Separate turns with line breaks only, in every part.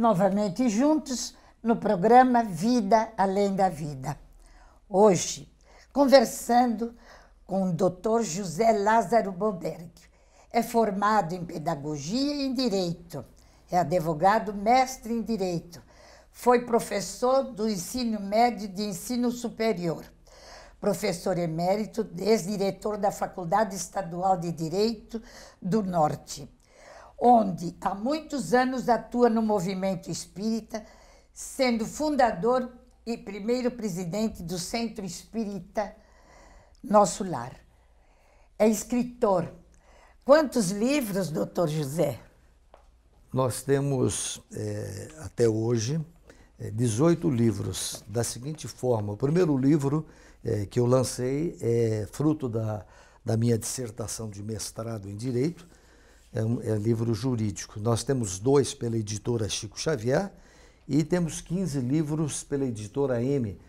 novamente juntos no programa Vida Além da Vida. Hoje, conversando com o Dr. José Lázaro Boberg. É formado em Pedagogia e em Direito. É advogado mestre em Direito. Foi professor do ensino médio e de ensino superior. Professor emérito, ex-diretor da Faculdade Estadual de Direito do Norte onde há muitos anos atua no movimento espírita, sendo fundador e primeiro presidente do Centro Espírita Nosso Lar. É escritor. Quantos livros, doutor José?
Nós temos, é, até hoje, é, 18 livros, da seguinte forma. O primeiro livro é, que eu lancei é fruto da, da minha dissertação de mestrado em Direito, é um é livro jurídico. Nós temos dois pela editora Chico Xavier e temos 15 livros pela editora M,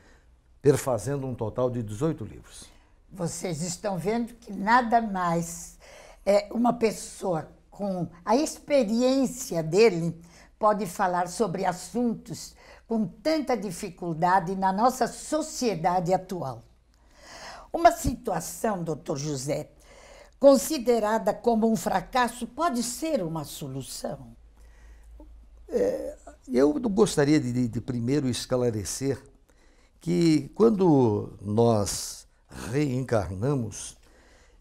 perfazendo um total de 18 livros.
Vocês estão vendo que nada mais é uma pessoa com a experiência dele pode falar sobre assuntos com tanta dificuldade na nossa sociedade atual. Uma situação, doutor José, considerada como um fracasso pode ser uma solução?
É, eu gostaria de, de primeiro esclarecer que quando nós reencarnamos,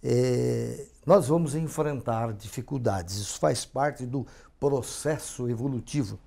é, nós vamos enfrentar dificuldades. Isso faz parte do processo evolutivo.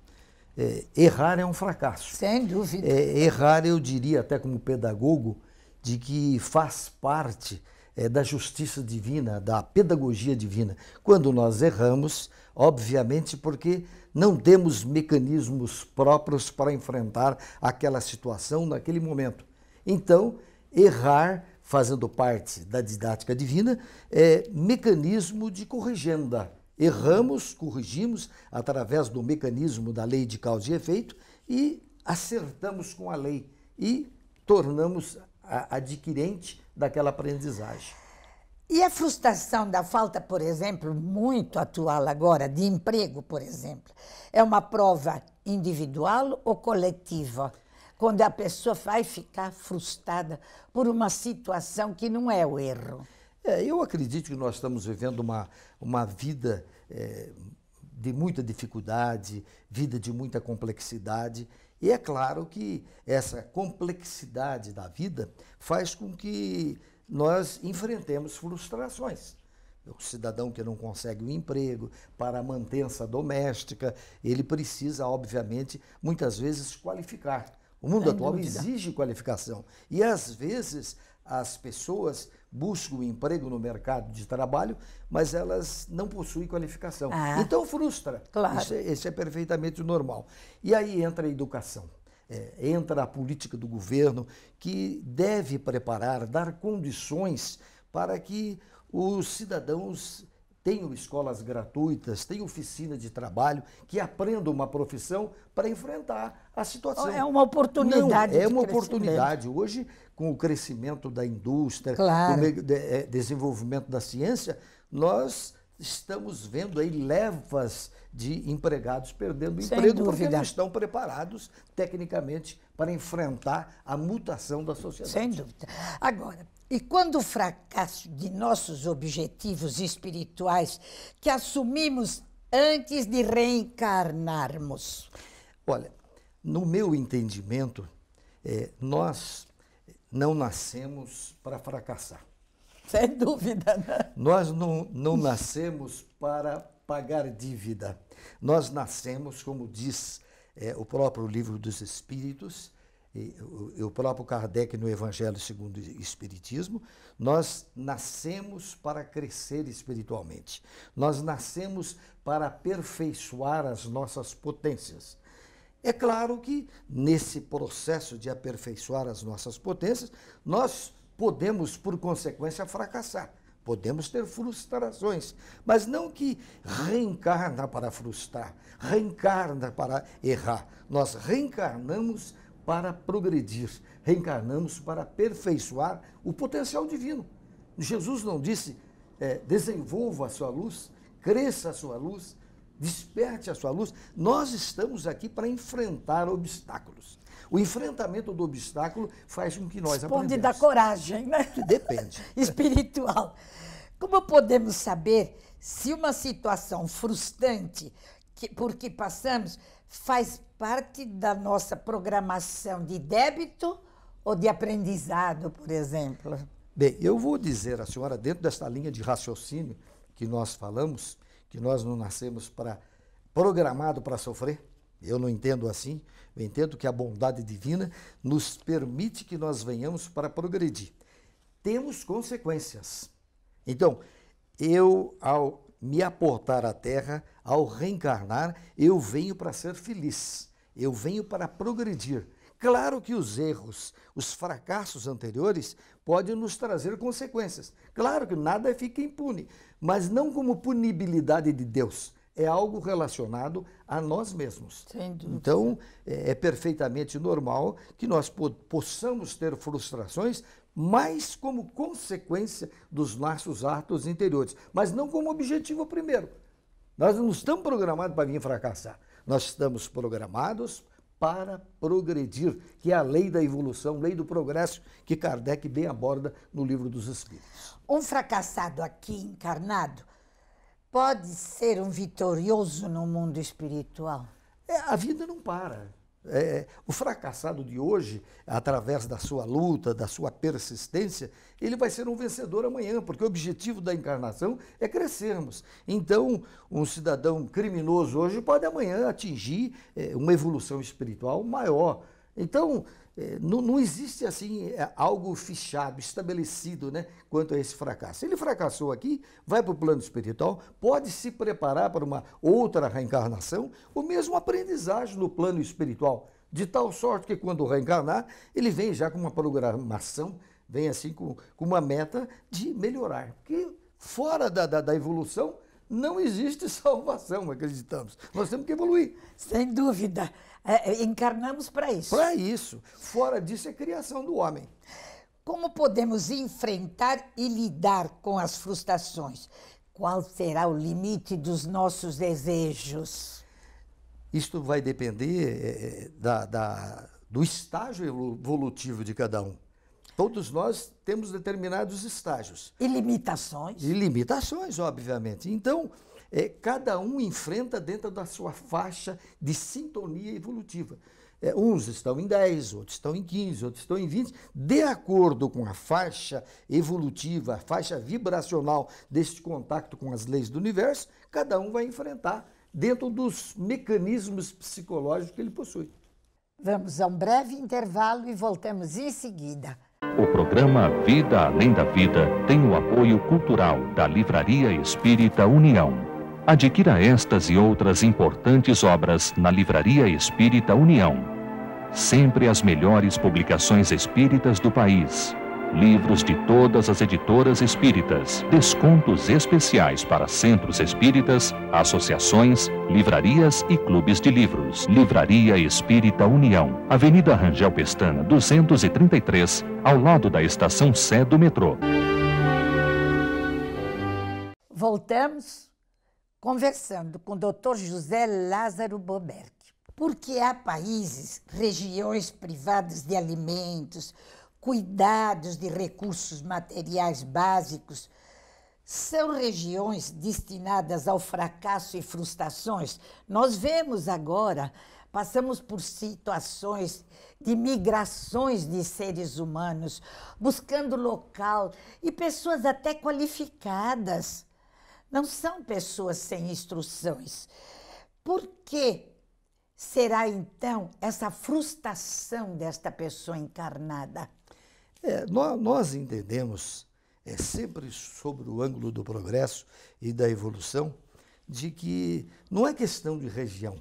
É, errar é um fracasso.
Sem dúvida.
É, errar, eu diria, até como pedagogo, de que faz parte é, da justiça divina, da pedagogia divina. Quando nós erramos, obviamente porque não temos mecanismos próprios para enfrentar aquela situação naquele momento. Então, errar, fazendo parte da didática divina, é mecanismo de corrigenda. Erramos, corrigimos através do mecanismo da lei de causa e efeito e acertamos com a lei e tornamos adquirente daquela aprendizagem.
E a frustração da falta, por exemplo, muito atual agora, de emprego, por exemplo, é uma prova individual ou coletiva? Quando a pessoa vai ficar frustrada por uma situação que não é o erro.
É, eu acredito que nós estamos vivendo uma, uma vida é, de muita dificuldade, vida de muita complexidade. E é claro que essa complexidade da vida faz com que nós enfrentemos frustrações. O cidadão que não consegue um emprego para a mantença doméstica, ele precisa, obviamente, muitas vezes qualificar. O mundo Sem atual dúvida. exige qualificação. E às vezes as pessoas buscam um emprego no mercado de trabalho, mas elas não possuem qualificação. Ah, então frustra.
Claro.
Isso, é, isso é perfeitamente normal. E aí entra a educação. É, entra a política do governo que deve preparar, dar condições para que os cidadãos tenham escolas gratuitas, tenham oficina de trabalho, que aprendam uma profissão para enfrentar a situação.
É uma oportunidade.
Não, é uma oportunidade. Hoje, com o crescimento da indústria,
claro.
com o é, desenvolvimento da ciência, nós estamos vendo aí levas de empregados perdendo
Sem
emprego
dúvida.
porque não estão preparados tecnicamente para enfrentar a mutação da sociedade.
Sem dúvida. Agora, e quando o fracasso de nossos objetivos espirituais que assumimos antes de reencarnarmos?
Olha, no meu entendimento, é, nós não nascemos para fracassar.
Sem dúvida. Né?
Nós não, não nascemos para pagar dívida. Nós nascemos, como diz é, o próprio livro dos Espíritos, o, o próprio Kardec no Evangelho segundo o Espiritismo, nós nascemos para crescer espiritualmente. Nós nascemos para aperfeiçoar as nossas potências. É claro que nesse processo de aperfeiçoar as nossas potências, nós podemos, por consequência, fracassar. Podemos ter frustrações, mas não que reencarna para frustrar, reencarna para errar. Nós reencarnamos para progredir, reencarnamos para aperfeiçoar o potencial divino. Jesus não disse, é, desenvolva a sua luz, cresça a sua luz, desperte a sua luz. Nós estamos aqui para enfrentar obstáculos. O enfrentamento do obstáculo faz com que nós
Responde da coragem, né?
Depende.
Espiritual. Como podemos saber se uma situação frustrante que, por que passamos faz parte da nossa programação de débito ou de aprendizado, por exemplo?
Bem, eu vou dizer à senhora, dentro desta linha de raciocínio que nós falamos, que nós não nascemos para programado para sofrer. Eu não entendo assim. Eu entendo que a bondade divina nos permite que nós venhamos para progredir. Temos consequências. Então, eu, ao me aportar à terra, ao reencarnar, eu venho para ser feliz. Eu venho para progredir. Claro que os erros, os fracassos anteriores podem nos trazer consequências. Claro que nada fica impune, mas não como punibilidade de Deus. É algo relacionado a nós mesmos. Então, é, é, perfeitamente normal que nós po possamos ter frustrações, mas como consequência dos nossos atos interiores, mas não como objetivo primeiro. Nós não estamos programados para vir fracassar. Nós estamos programados para progredir, que é a lei da evolução, lei do progresso, que Kardec bem aborda no livro dos Espíritos.
Um fracassado aqui encarnado pode ser um vitorioso no mundo espiritual?
É, a vida não para. É, o fracassado de hoje, através da sua luta, da sua persistência, ele vai ser um vencedor amanhã, porque o objetivo da encarnação é crescermos. Então, um cidadão criminoso hoje pode amanhã atingir é, uma evolução espiritual maior. Então, é, não, existe assim é, algo fichado, estabelecido né, quanto a esse fracasso. Ele fracassou aqui, vai para o plano espiritual, pode se preparar para uma outra reencarnação, o mesmo aprendizagem no plano espiritual, de tal sorte que quando reencarnar, ele vem já com uma programação, vem assim com, com uma meta de melhorar. Porque fora da, da, da evolução, não existe salvação, acreditamos. Nós temos que evoluir.
Sem dúvida. É, é, encarnamos para isso.
Para isso. Fora disso é criação do homem.
Como podemos enfrentar e lidar com as frustrações? Qual será o limite dos nossos desejos?
Isto vai depender é, da, da, do estágio evolutivo de cada um. Todos nós temos determinados estágios.
E limitações.
E limitações, obviamente. Então, é, cada um enfrenta dentro da sua faixa de sintonia evolutiva. É, uns estão em 10, outros estão em 15, outros estão em 20, de acordo com a faixa evolutiva, a faixa vibracional deste contato com as leis do universo, cada um vai enfrentar dentro dos mecanismos psicológicos que ele possui.
Vamos a um breve intervalo e voltamos em seguida.
O programa Vida Além da Vida tem o apoio cultural da Livraria Espírita União. Adquira estas e outras importantes obras na Livraria Espírita União. Sempre as melhores publicações espíritas do país. Livros de todas as editoras espíritas. Descontos especiais para centros espíritas, associações, livrarias e clubes de livros. Livraria Espírita União. Avenida Rangel Pestana, 233, ao lado da estação Sé do metrô.
Voltamos conversando com o Dr. José Lázaro Boberg. Porque há países, regiões privadas de alimentos, cuidados de recursos materiais básicos, são regiões destinadas ao fracasso e frustrações. Nós vemos agora, passamos por situações de migrações de seres humanos, buscando local e pessoas até qualificadas não são pessoas sem instruções. Por que será então essa frustração desta pessoa encarnada?
É, nós, nós, entendemos, é, sempre sobre o ângulo do progresso e da evolução, de que não é questão de região.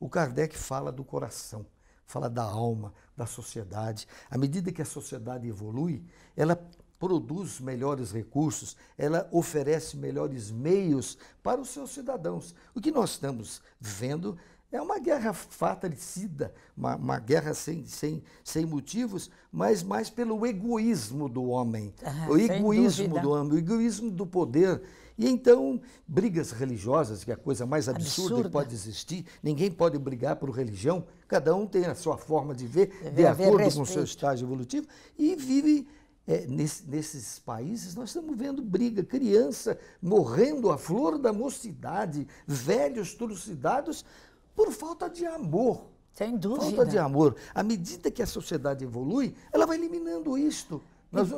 O Kardec fala do coração, fala da alma, da sociedade. À medida que a sociedade evolui, ela produz melhores recursos, ela oferece melhores meios para os seus cidadãos. O que nós estamos vendo É uma guerra fatricida, uma, uma guerra sem, sem, sem motivos, mas mais pelo egoísmo do homem.
Ah,
o egoísmo do homem, o egoísmo do poder. E então, brigas religiosas, que é a coisa mais absurda,
Absurda.
que pode existir, ninguém pode brigar por religião, cada um tem a sua forma de ver,
Deve
de acordo com o seu
respeito.
estágio evolutivo, e vive é, nesse- nesses países, nós estamos vendo briga, criança morrendo à flor da mocidade, velhos trucidados, por falta de amor.
Sem dúvida.
Falta de amor. À medida que a sociedade evolui, ela vai eliminando isto. Nós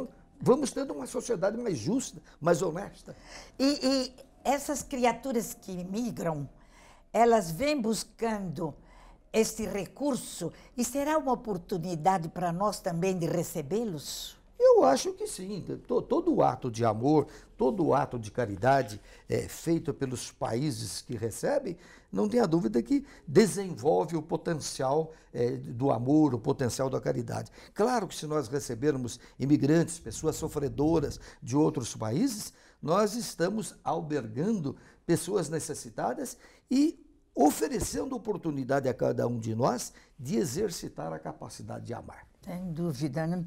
vamos- tendo uma sociedade mais justa, mais honesta.
E, e essas criaturas que migram, elas vêm buscando este recurso e será uma oportunidade para nós também de recebê-los?
Eu acho que sim. To- Todo ato de amor, todo ato de caridade é, feito pelos países que recebem, não tenha dúvida que desenvolve o potencial é, do amor, o potencial da caridade. Claro que se nós recebermos imigrantes, pessoas sofredoras de outros países, nós estamos albergando pessoas necessitadas e oferecendo oportunidade a cada um de nós de exercitar a capacidade de amar.
Sem dúvida, né?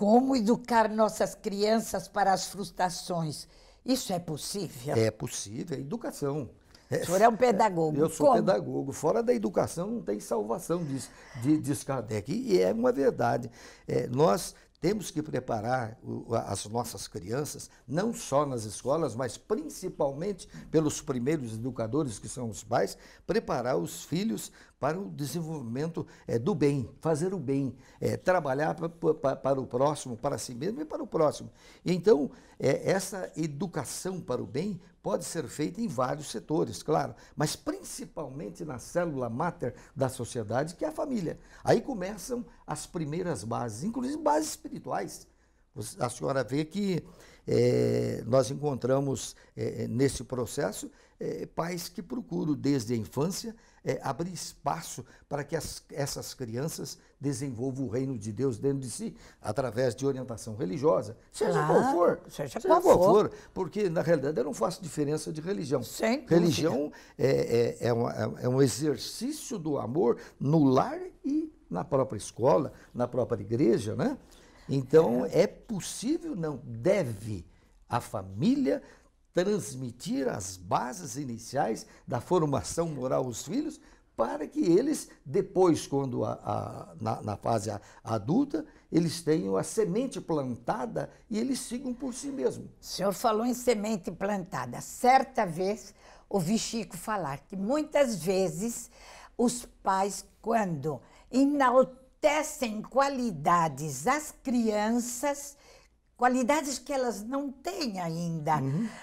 Como educar nossas crianças para as frustrações? Isso é possível?
É possível, é educação.
O senhor é um pedagogo.
Eu sou
Como?
pedagogo. Fora da educação não tem salvação, diz, di- diz Kardec. E é uma verdade. É, nós temos que preparar as nossas crianças, não só nas escolas, mas principalmente pelos primeiros educadores, que são os pais, preparar os filhos para o desenvolvimento é, do bem, fazer o bem, é, trabalhar pa- pa- para o próximo, para si mesmo e para o próximo. Então, é, essa educação para o bem pode ser feita em vários setores, claro, mas principalmente na célula máter da sociedade, que é a família. Aí começam as primeiras bases, inclusive bases espirituais. A senhora vê que eh, nós encontramos eh, nesse processo eh, pais que procuram, desde a infância, abrir espaço para que as- essas crianças desenvolvam o reino de Deus dentro de si, através de orientação religiosa, seja qual
Claro,
for.
seja qual for.
Porque, na realidade, eu não faço diferença de religião.
Sem
religião é, é, é, uma- é um exercício do amor no lar e na própria escola, na própria igreja, né? Então, é, possível, não, deve a família transmitir as bases iniciais da formação moral aos filhos para que eles, depois, quando a- a- na, na fase adulta, eles tenham a semente plantada e eles sigam por si mesmos.
O senhor falou em semente plantada. Certa vez ouvi Chico falar que muitas vezes os pais, quando enaltecem qualidades às crianças, qualidades que elas não têm ainda.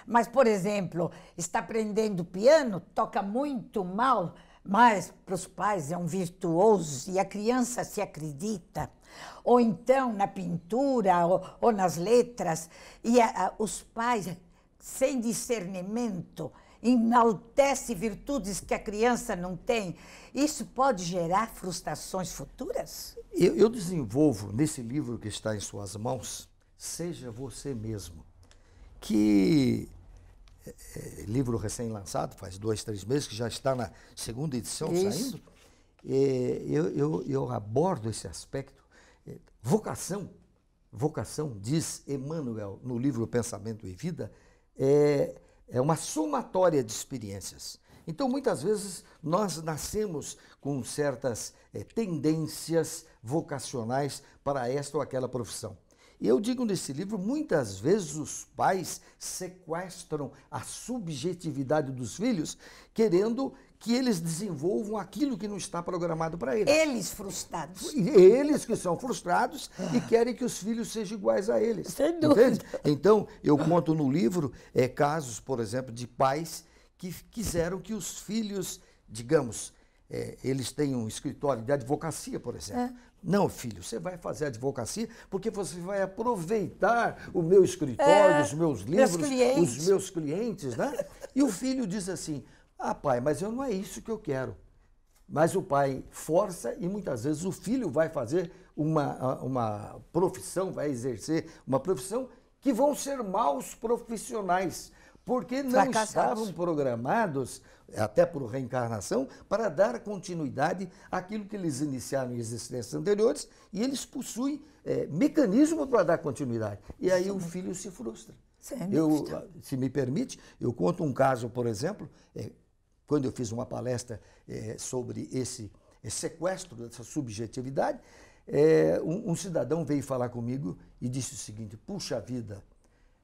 Mas, por exemplo, está aprendendo piano, toca muito mal, mas para os pais é um virtuoso e a criança se acredita. Ou então na pintura ou, ou nas letras, e a- a- os pais, sem discernimento, enaltece virtudes que a criança não tem. Isso pode gerar frustrações futuras?
Eu, eu desenvolvo nesse livro que está em suas mãos, Seja Você Mesmo, que é, é, livro recém-lançado, faz dois, três meses, que já está na segunda edição
Isso.
saindo, é, eu, eu, eu abordo esse aspecto. É, vocação, vocação, diz Emmanuel no livro Pensamento e Vida, é, é uma somatória de experiências. Então, muitas vezes, nós nascemos com certas eh, tendências vocacionais para esta ou aquela profissão. E eu digo nesse livro, muitas vezes os pais sequestram a subjetividade dos filhos, querendo que eles desenvolvam aquilo que não está programado para eles.
Eles frustrados.
Eles que são frustrados e querem que os filhos sejam iguais a eles.
Sem dúvida.
Entende? Então, eu conto no livro é, casos, por exemplo, de pais que quiseram que os filhos, digamos, é, eles tenham um escritório de advocacia, por exemplo. Não, filho, você vai fazer advocacia porque você vai aproveitar o meu escritório,
É,
os meus
meus
livros,
clientes.
os meus clientes, né? E o filho diz assim: ah, pai, mas eu não é isso que eu quero. Mas o pai força e muitas vezes o filho vai fazer uma, uma profissão, vai exercer uma profissão que vão ser maus profissionais. porque não estavam programados, até por reencarnação, para dar continuidade àquilo que eles iniciaram em existências anteriores, e eles possuem é, mecanismo para dar continuidade. E aí Sim. o filho se frustra. eu, se me permite, eu conto um caso, por exemplo, é, quando eu fiz uma palestra é, sobre esse sequestro dessa subjetividade, é, um, um, cidadão veio falar comigo e disse o seguinte: Puxa vida,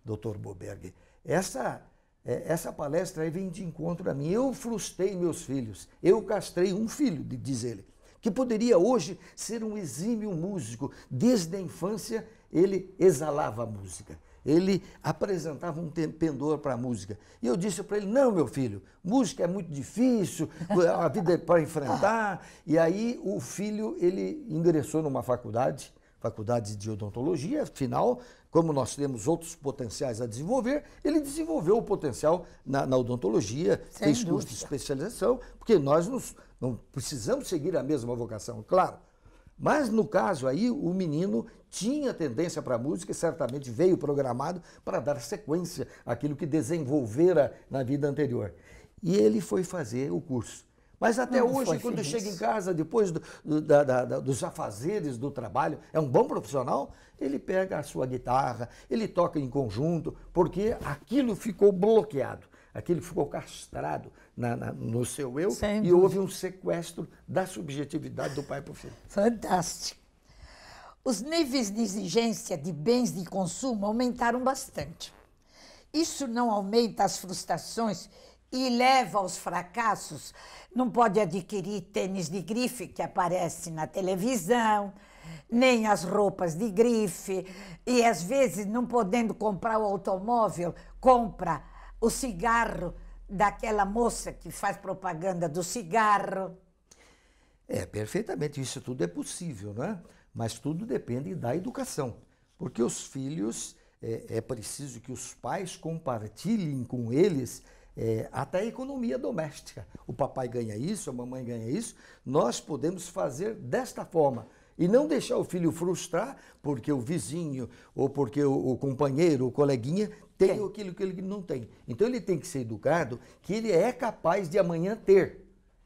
doutor Boberg, essa, é, essa palestra aí vem de encontro a mim. Eu frustrei meus filhos, eu castrei um filho, diz ele, que poderia hoje ser um exímio músico. Desde a infância ele exalava a música ele apresentava um pendor para a música. E eu disse para ele: não, meu filho, música é muito difícil, a vida é para enfrentar. E aí o filho ele ingressou numa faculdade, faculdade de odontologia, afinal, como nós temos outros potenciais a desenvolver, ele desenvolveu o potencial na, na odontologia, Sem fez curso de especialização, porque nós nos, não precisamos seguir a mesma vocação, claro. Mas no caso aí, o menino tinha tendência para a música e certamente veio programado para dar sequência àquilo que desenvolvera na vida anterior. E ele foi fazer o curso. Mas até Não hoje, quando feliz. chega em casa, depois do, do, da, da, dos afazeres do trabalho, é um bom profissional, ele pega a sua guitarra, ele toca em conjunto, porque aquilo ficou bloqueado aquilo ficou castrado na, na, no seu eu Sem e dúvida. houve um sequestro da subjetividade do pai para o filho.
Fantástico. Os níveis de exigência de bens de consumo aumentaram bastante. Isso não aumenta as frustrações e leva aos fracassos. Não pode adquirir tênis de grife que aparece na televisão, nem as roupas de grife, e às vezes, não podendo comprar o automóvel, compra o cigarro daquela moça que faz propaganda do cigarro.
É, perfeitamente, isso tudo é possível, não é? Mas tudo depende da educação, porque os filhos, é, é preciso que os pais compartilhem com eles é, até a economia doméstica. O papai ganha isso, a mamãe ganha isso, nós podemos fazer desta forma. E não deixar o filho frustrar porque o vizinho, ou porque o, o companheiro, o coleguinha tem é. aquilo que ele não tem. Então ele tem que ser educado que ele é capaz de amanhã ter.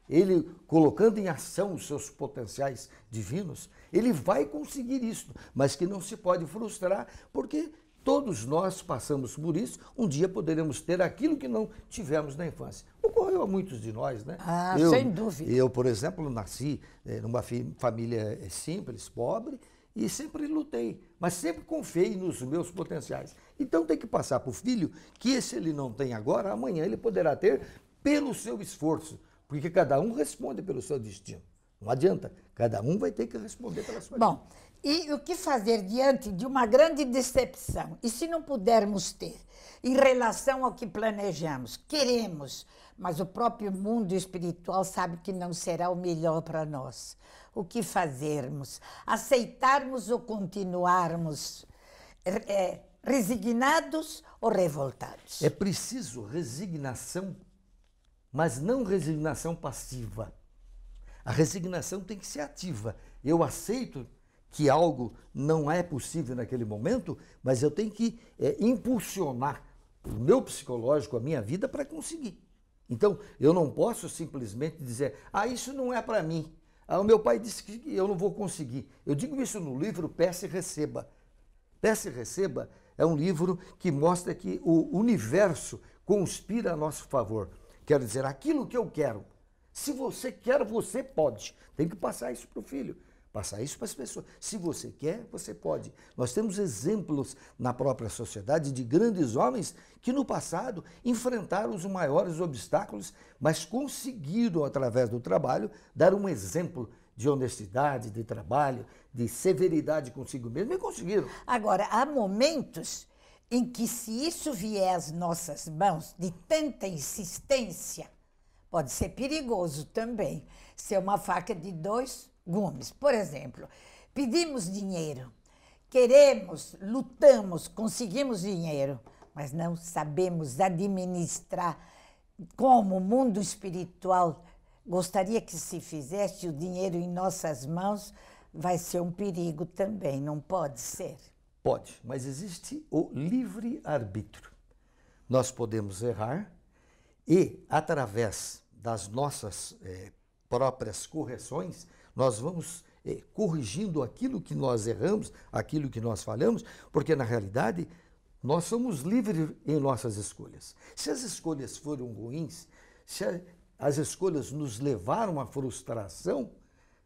Ele colocando em ação os seus potenciais divinos, ele vai conseguir isso, mas que não se pode frustrar, porque todos nós passamos por isso. Um dia poderemos ter aquilo que não tivemos na infância. Ocorreu a muitos de nós, né?
Ah, eu, sem dúvida.
Eu, por exemplo, nasci é, numa família eh, simples, pobre, e sempre lutei, mas sempre confiei nos meus potenciais. Então tem que passar para o filho que se ele não tem agora, amanhã ele poderá ter pelo seu esforço, porque cada um responde pelo seu destino. Não adianta, cada um vai ter que responder pela sua
Bom, vida. e o que fazer diante de uma grande decepção? E se não pudermos ter em relação ao que planejamos, queremos, mas o próprio mundo espiritual sabe que não será o melhor para nós. O que fazermos? Aceitarmos ou continuarmos é, resignados ou revoltados?
É preciso resignação, mas não resignação passiva. A resignação tem que ser ativa. Eu aceito que algo não é possível naquele momento, mas eu tenho que é, impulsionar o meu psicológico, a minha vida para conseguir. Então, eu não posso simplesmente dizer, ah, isso não é para mim. Ah, o meu pai disse que eu não vou conseguir. Eu digo isso no livro Peça e Receba. Peça e Receba é um livro que mostra que o universo conspira a nosso favor. Quero dizer, aquilo que eu quero. Se você quer, você pode. Tem que passar isso para o filho. Passar isso para as pessoas. Se você quer, você pode. Nós temos exemplos na própria sociedade de grandes homens que no passado enfrentaram os maiores obstáculos, mas conseguiram, através do trabalho, dar um exemplo de honestidade, de trabalho, de severidade consigo mesmo e conseguiram.
Agora, há momentos em que, se isso vier às nossas mãos de tanta insistência, pode ser perigoso também. Ser uma faca de dois gumes. Por exemplo, pedimos dinheiro, queremos, lutamos, conseguimos dinheiro, mas não sabemos administrar como o mundo espiritual gostaria que se fizesse o dinheiro em nossas mãos, vai ser um perigo também, não pode ser?
Pode, mas existe o livre-arbítrio. nós podemos errar e, através das nossas eh, próprias correções, nós vamos eh, corrigindo aquilo que nós erramos, aquilo que nós falhamos, porque na realidade nós somos livres em nossas escolhas. Se as escolhas foram ruins, se a, as escolhas nos levaram à frustração,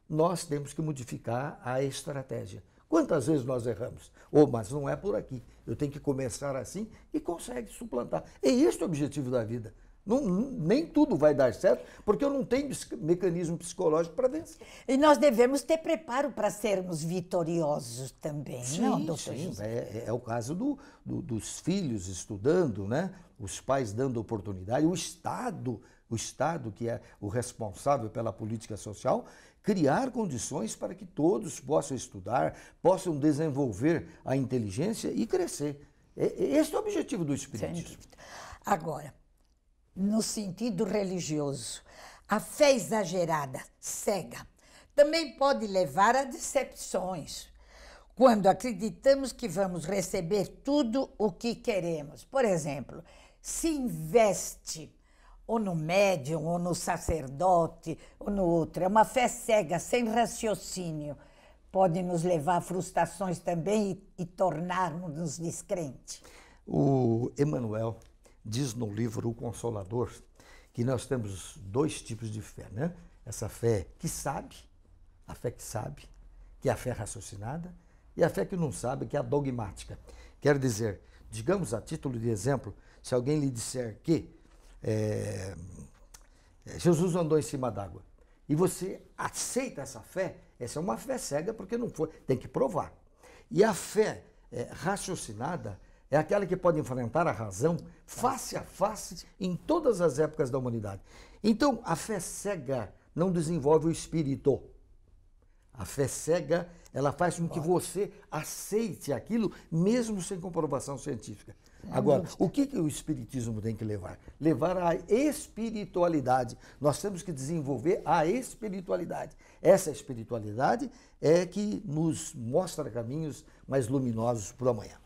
nós temos que modificar a estratégia. Quantas vezes nós erramos? Oh, mas não é por aqui. Eu tenho que começar assim e consegue suplantar. É este o objetivo da vida. Não, nem tudo vai dar certo, porque eu não tenho mecanismo psicológico para vencer.
E nós devemos ter preparo para sermos vitoriosos também,
sim,
não,
doutor? Sim, é, é, é, o caso do, do, dos filhos estudando, né? os pais dando oportunidade, o Estado, o Estado que é o responsável pela política social, criar condições para que todos possam estudar, possam desenvolver a inteligência e crescer. Esse é o objetivo do Espiritismo.
Agora, no sentido religioso. A fé exagerada, cega, também pode levar a decepções. Quando acreditamos que vamos receber tudo o que queremos. Por exemplo, se investe ou no médium, ou no sacerdote, ou no outro. É uma fé cega, sem raciocínio. Pode nos levar a frustrações também e, e tornar-nos descrentes.
O Emmanuel diz no livro O Consolador que nós temos dois tipos de fé, né? Essa fé que sabe, a fé que sabe, que é a fé raciocinada, e a fé que não sabe, que é a dogmática. Quer dizer, digamos a título de exemplo, se alguém lhe disser que é, Jesus andou em cima d'água e você aceita essa fé, essa é uma fé cega porque não foi, tem que provar. E a fé é, raciocinada é aquela que pode enfrentar a razão face a face em todas as épocas da humanidade. Então, a fé cega não desenvolve o espírito. A fé cega, ela faz com que você aceite aquilo mesmo sem comprovação científica. Agora, o que, que o espiritismo tem que levar? Levar a espiritualidade. Nós temos que desenvolver a espiritualidade. Essa espiritualidade é que nos mostra caminhos mais luminosos para o amanhã.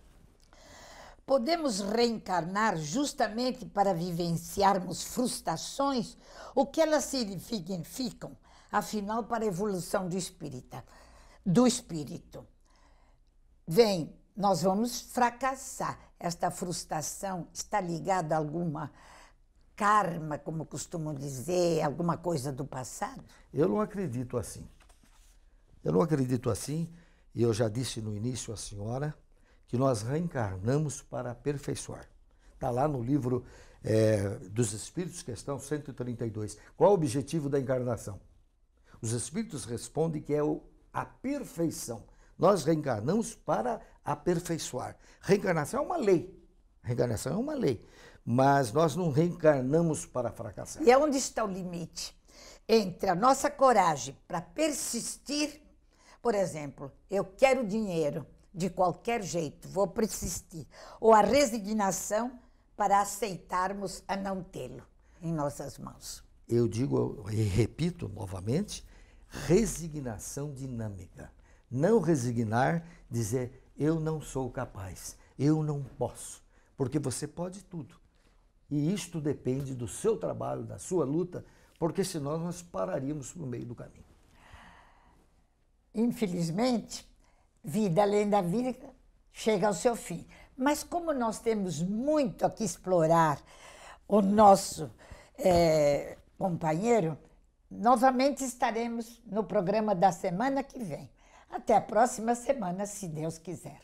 Podemos reencarnar justamente para vivenciarmos frustrações? O que elas significam, afinal, para a evolução do espírita, do espírito? Vem, nós vamos fracassar. Esta frustração está ligada a alguma karma, como costumam dizer, alguma coisa do passado?
Eu não acredito assim. Eu não acredito assim, e eu já disse no início à senhora que nós reencarnamos para aperfeiçoar. Está lá no livro é, dos Espíritos, questão 132. Qual o objetivo da encarnação? Os Espíritos respondem que é o, a perfeição. Nós reencarnamos para aperfeiçoar. Reencarnação é uma lei. Reencarnação é uma lei. Mas nós não reencarnamos para fracassar.
E é onde está o limite entre a nossa coragem para persistir. Por exemplo, eu quero dinheiro de qualquer jeito, vou persistir. Ou a resignação para aceitarmos a não tê-lo em nossas mãos.
Eu digo e repito novamente, resignação dinâmica. Não resignar, dizer eu não sou capaz, eu não posso, porque você pode tudo. E isto depende do seu trabalho, da sua luta, porque senão nós pararíamos no meio do caminho.
Infelizmente, vida além da vida chega ao seu fim. Mas como nós temos muito aqui explorar o nosso é, companheiro, novamente estaremos no programa da semana que vem. Até a próxima semana, se Deus quiser.